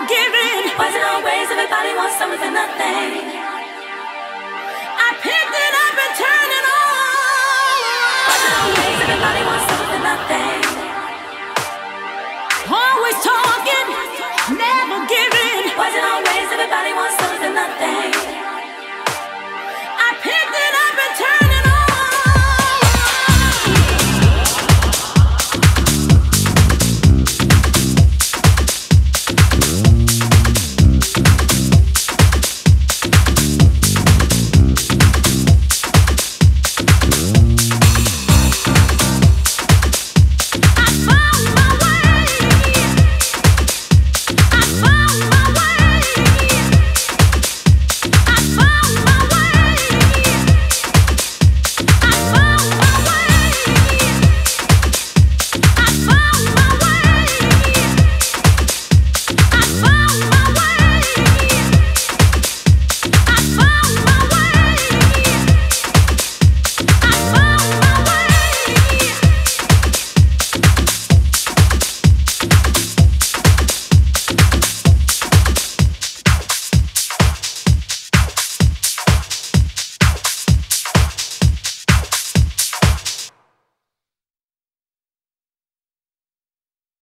I'm giving. Boys are always, everybody wants something, nothing. I picked it up and turned it on. Boys are always, everybody wants something, nothing.